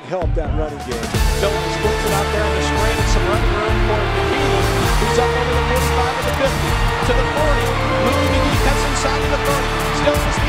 Big help that running game. Phillips puts it out there in the screen and some running room for McGee. He's up over the 45 to the 50 to the 40. Louie-McGee cuts inside to the 30. Still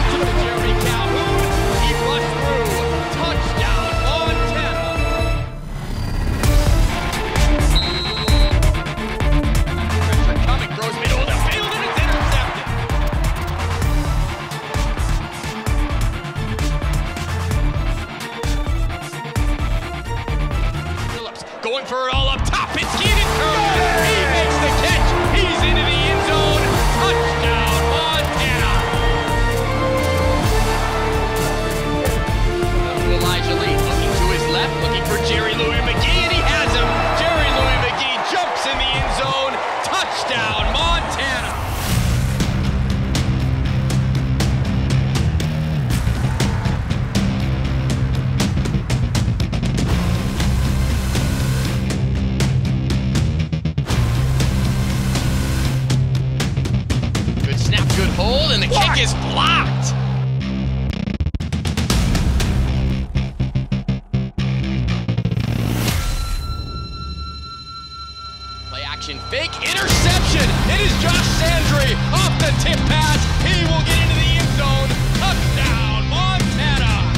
action fake interception. It is Josh Sandry off the tip pass. He will get into the end zone. Touchdown, Montana.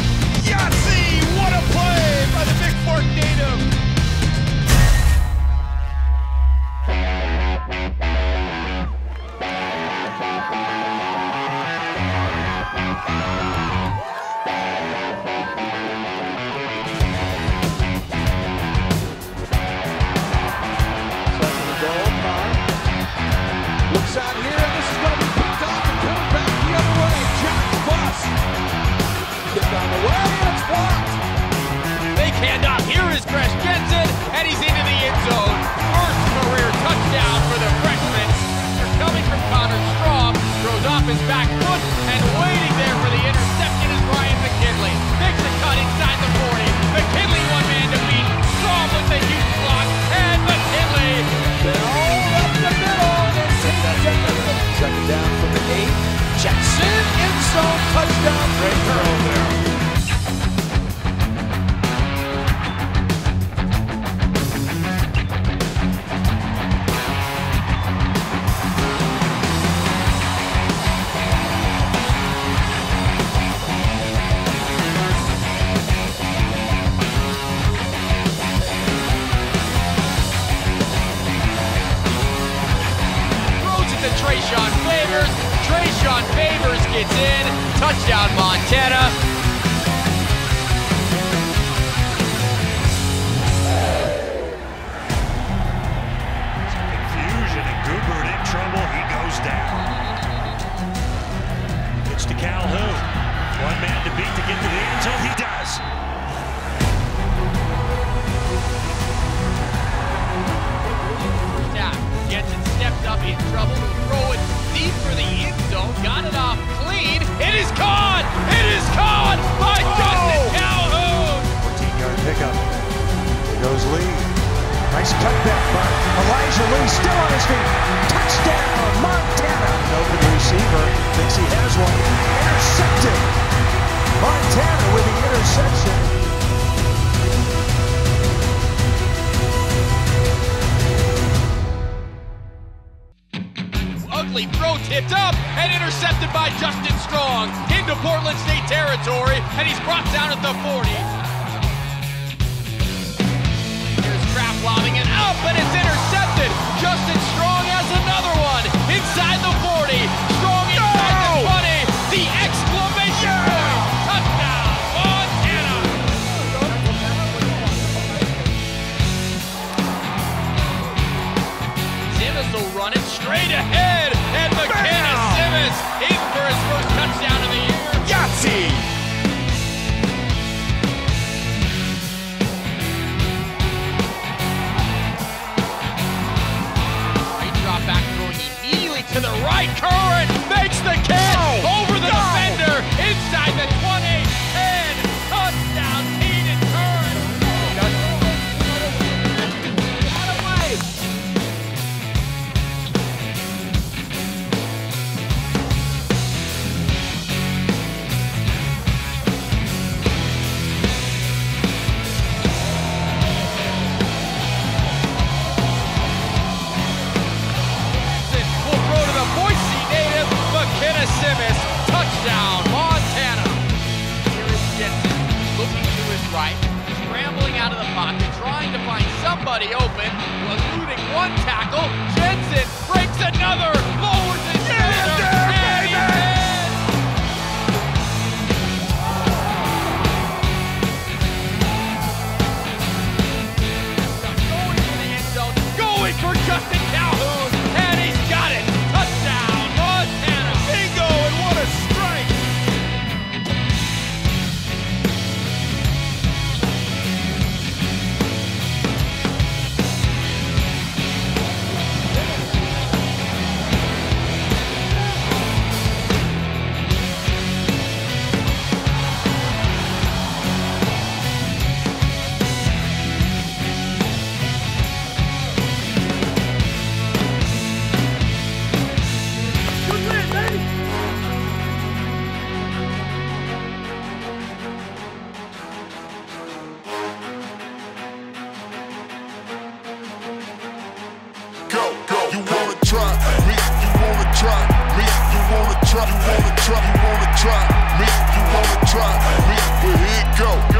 Yahtzee, what a play by the Big Fork native. Trayshawn Favors. Trayshawn Favors gets in. Touchdown, Montana. Confusion and Goobert in trouble. He goes down. It's to Calhoun. One man to beat to get to the end zone. He does. Nice cutback by Elijah Lee. Still on his feet. Touchdown, Montana. Open receiver. Thinks he has one. Intercepted. Montana with the interception. Ugly throw tipped up and intercepted by Justin Strong into Portland State territory, and he's brought down at the 40. Touchdown, Montana. Here is Jensen looking to his right, scrambling out of the pocket, trying to find somebody open, eluding one tackle. Jensen breaks another, lowers his You wanna try? You wanna try me? You wanna try me? Well, here it go.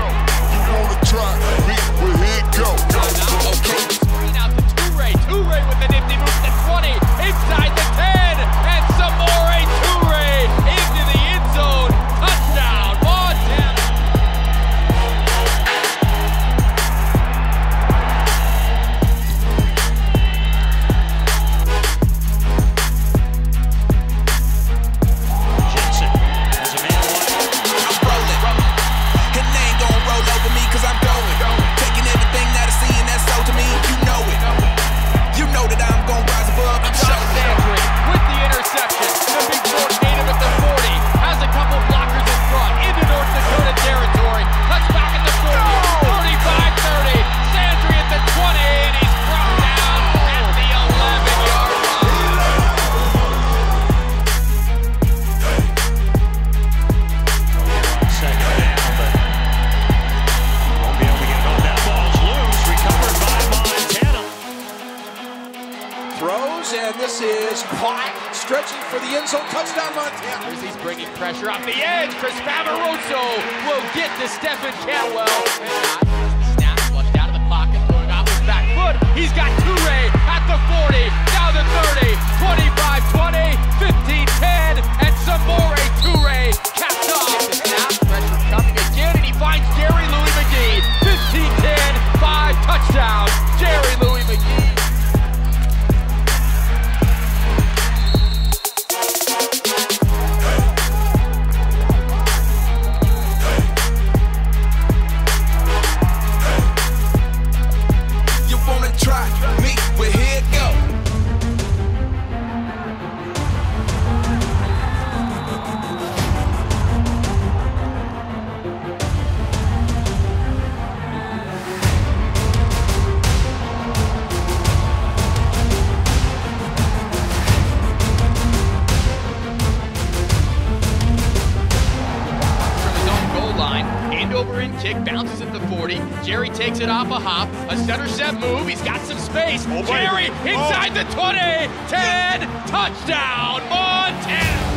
Is stretching for the end zone. Touchdown, Montana. He's bringing pressure off the edge. Chris Favoroso will get to Stephen Cantwell. Snap flushed out of the pocket, throwing off his back foot. He's got Toure at the 40, bounces at the 40. Jerry takes it off a hop. A center set move. He's got some space. Jerry oh. inside the 20. 10. Touchdown, Montana.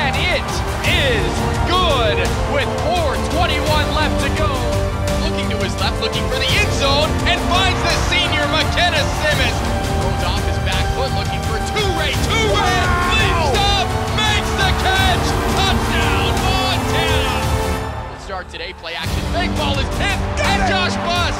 And it is good with 4.21 left to go. Looking to his left, looking for the end zone, and finds the senior McKenna Simmons. Throws off his back foot, looking for Toure, Toure. Leaps up, makes the catch. Touchdown, Montana. We'll start today. Play action. Big ball is tipped. And Josh Buss